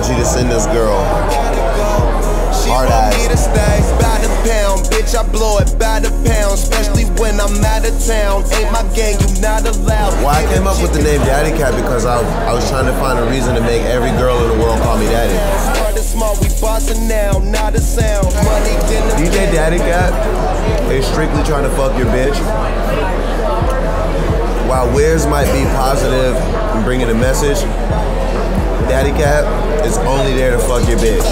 trying to pick the right emoji to send this girl. Hard eyes. By the pound, bitch, I blow it by the pound. Especially when I'm out of town. Ain't my gang, you not allowed. Well, I came up with the name Daddy Kat because I, I was trying to find a reason to make every girl in the world call me daddy. Started small, we bossing now, not a sound. Money in the DJ Daddy Kat is strictly trying to fuck your bitch. While Wiz might be positive and bringing a message, Daddy Kat is only there to fuck your bitch.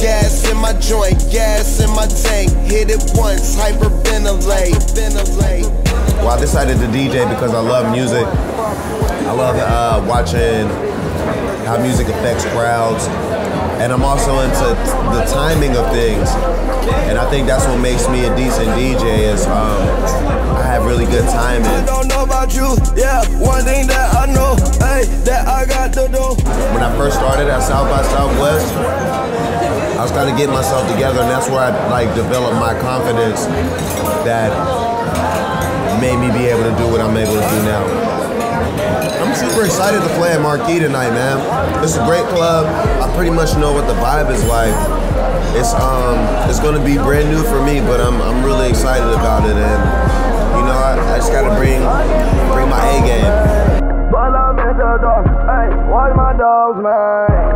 Gas in my joint, gas in my tank. Hit it once, hyperventilate. Ventilate. Well, I decided to DJ because I love music. I love uh, watching how music affects crowds. And I'm also into the timing of things. And I think that's what makes me a decent DJ is um, I have really good timing. I don't know about you, yeah. One thing that I know, Getting myself together, and that's where I like developed my confidence that made me be able to do what I'm able to do now. I'm super excited to play at Marquee tonight, man. It's a great club. I pretty much know what the vibe is like. It's um, it's gonna be brand new for me, but I'm I'm really excited about it, and you know, I, I just gotta bring bring my A game. The dark, hey, my dogs, man.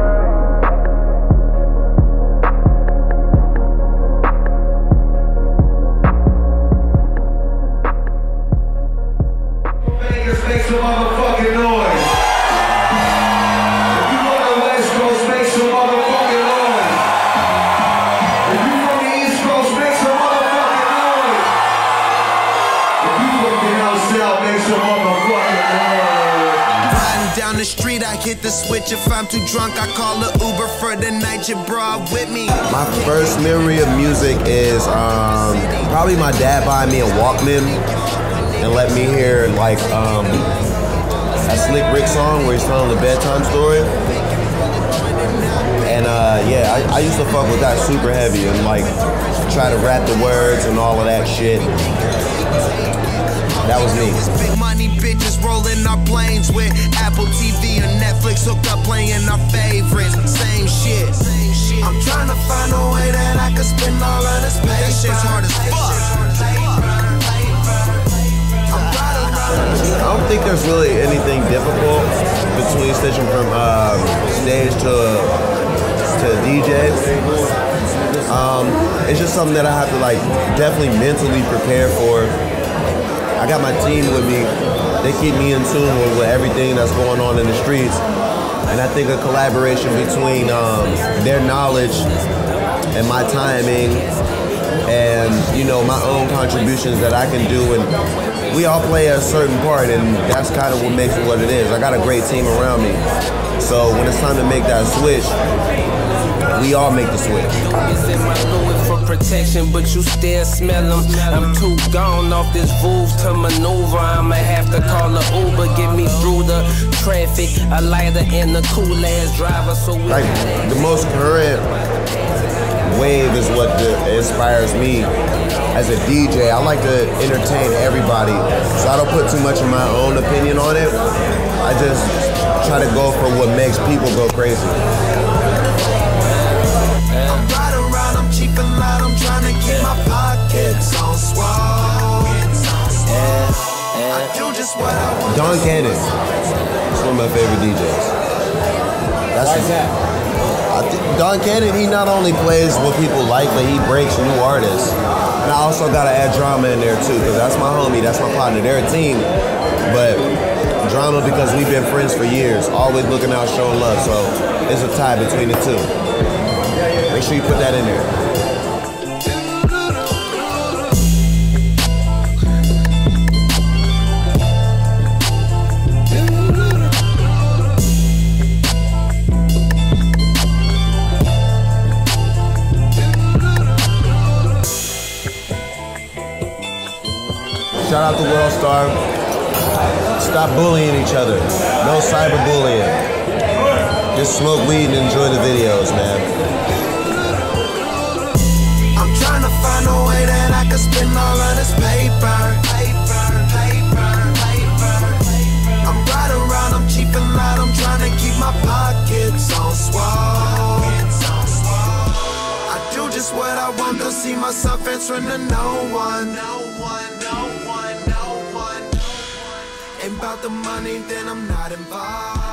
Some motherfucking noise. If you on the West Coast, make some motherfucking noise. If you from the East Coast, make some motherfucking noise. If you from down south, make some motherfucking noise. Riding down the street, I hit the switch. If I'm too drunk, I call a Uber for the night. You brought with me. My first memory of music is um, probably my dad buying me a Walkman and let me hear like um, a Slick Rick song where he's telling the bedtime story. And uh, yeah, I, I used to fuck with that super heavy and like try to rap the words and all of that shit. That was me. Big money bitches rolling our planes with Apple TV or Netflix hooked up playing our favorites. Same shit. I'm trying to find there's really anything difficult between switching from um, stage to to DJ. Um, it's just something that I have to like definitely mentally prepare for. I got my team with me. They keep me in tune with, with everything that's going on in the streets. And I think a collaboration between um, their knowledge and my timing you know my own contributions that I can do and we all play a certain part and that's kind of what makes it what it is. I got a great team around me. So when it's time to make that switch, we all make the switch. It's in my Louis for protection, but you still smell them. I'm too gone off this roof to maneuver. I'ma have to call a Uber, get me through the traffic. A lighter and a cool ass driver, so we Like the most current wave is what the, inspires me as a DJ. I like to entertain everybody, so I don't put too much of my own opinion on it. I just try to go for what makes people go crazy. I'm right around, I'm cheap and loud, I'm trying to keep my pockets on swole. I do just what I want. Don Cannon is one of my favorite DJs. That's Why is that? Don Cannon, he not only plays what people like, but he breaks new artists. And I also gotta add Drama in there too, because that's my homie, that's my partner. They're a team. But Drama because we've been friends for years, always looking out, showing love. So it's a tie between the two. Make sure you put that in there. Shout out to World Star. Stop bullying each other. No cyberbullying. Just smoke weed and enjoy the videos, man. I'm trying to find a way that I can spend all of this paper. Paper, paper, paper. I'm right around, I'm cheap and I'm trying to my pockets on swell. I do just what I want, don't see myself answering to no one. No one, about the money, then I'm not involved.